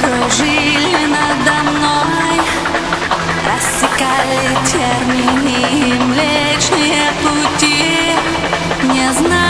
кружили надо мной Рассекали термины и млечные пути. Не знаю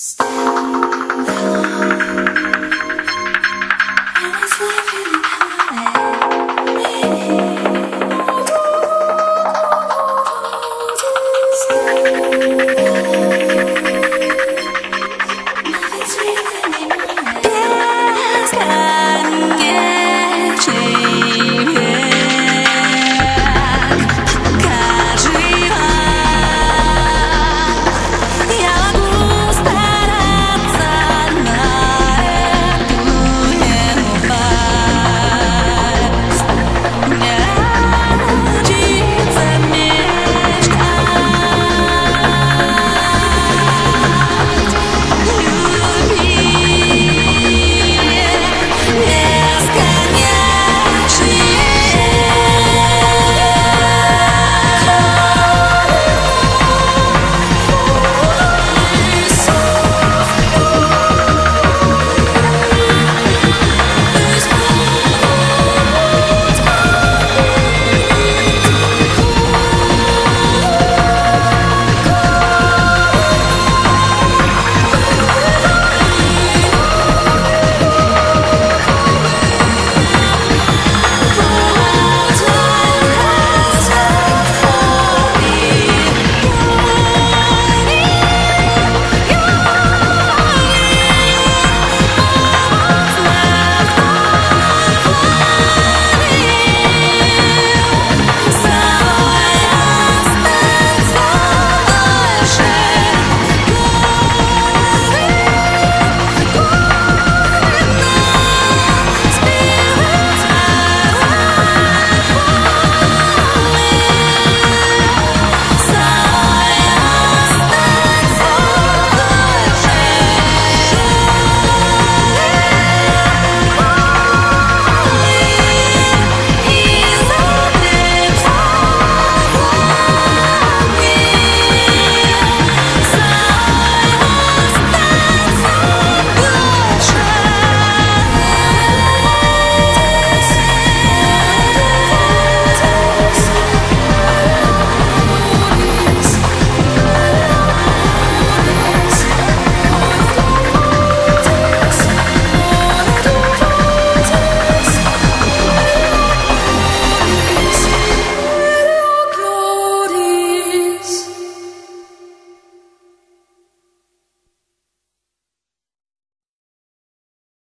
Stay.